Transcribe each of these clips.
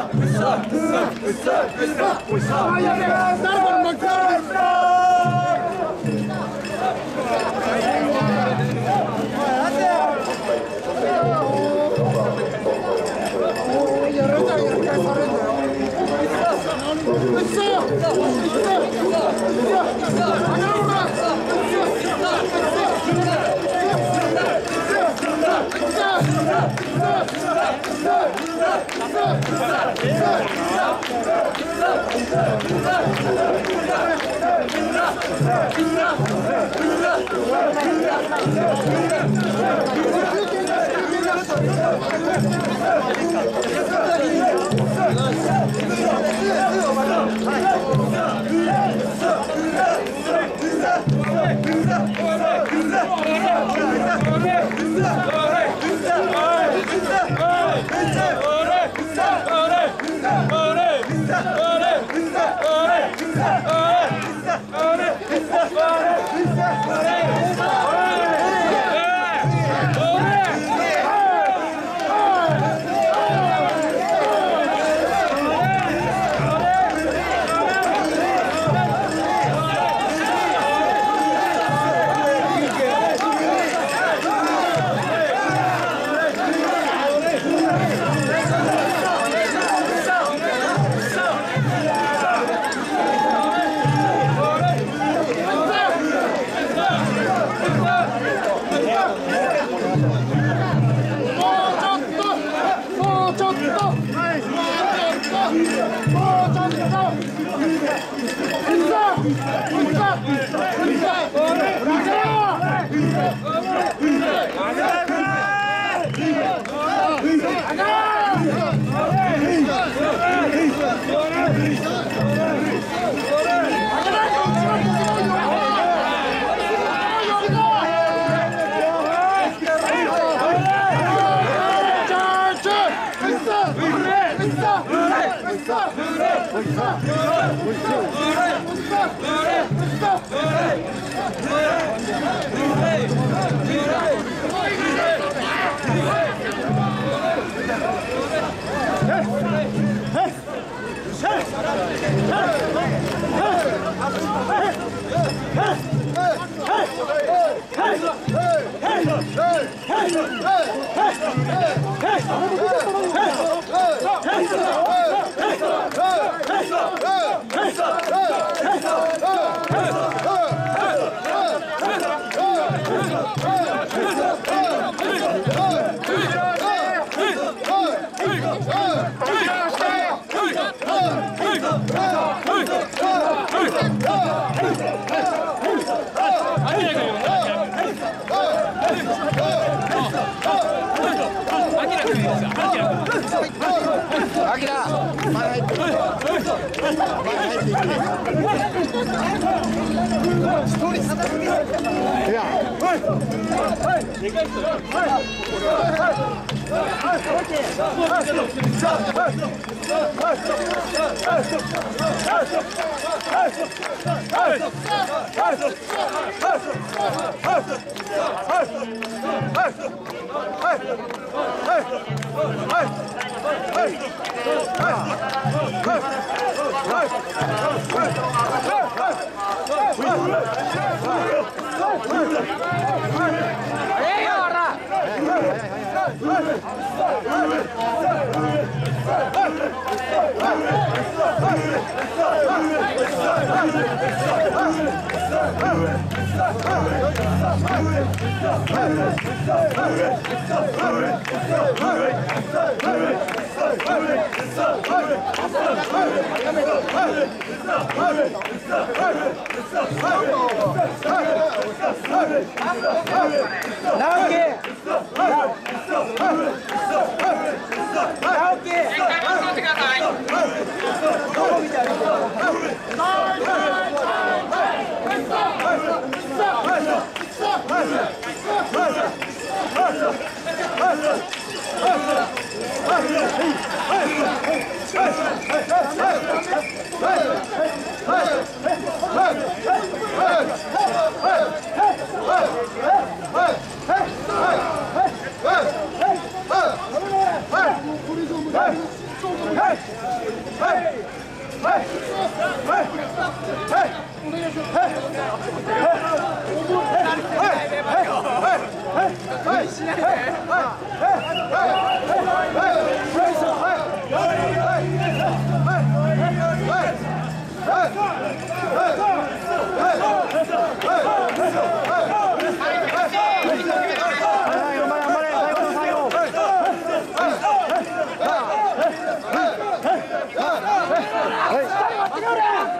으쌰! はい。Hey! Hey! Thank you. 야. Ei, ora! 나오게. 나 はい。こん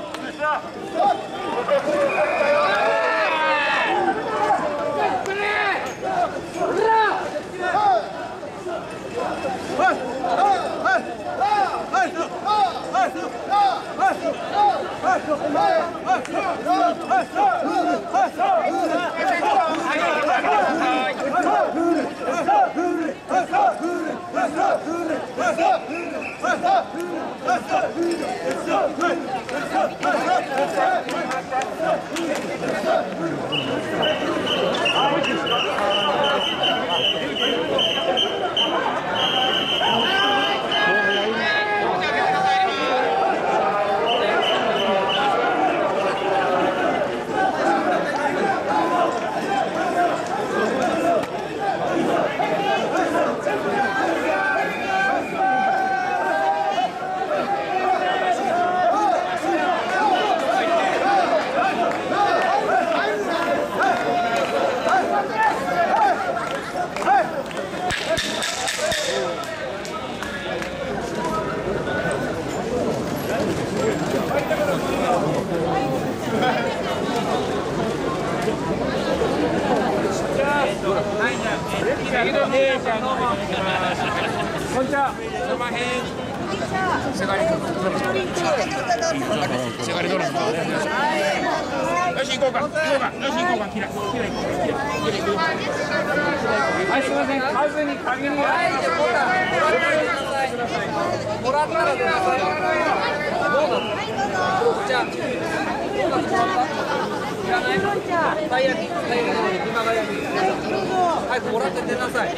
ちは。どうなんか。よし行こうか。行こうか。よし行こうか。キラキラ行こうか。キラ。はいすみません。数に限りが。もらった？らください。どうだ。じゃあ。いらない。たい焼き。たい焼き。今が焼き。早くもらって出なさい。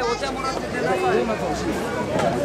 お茶もらって出なさい。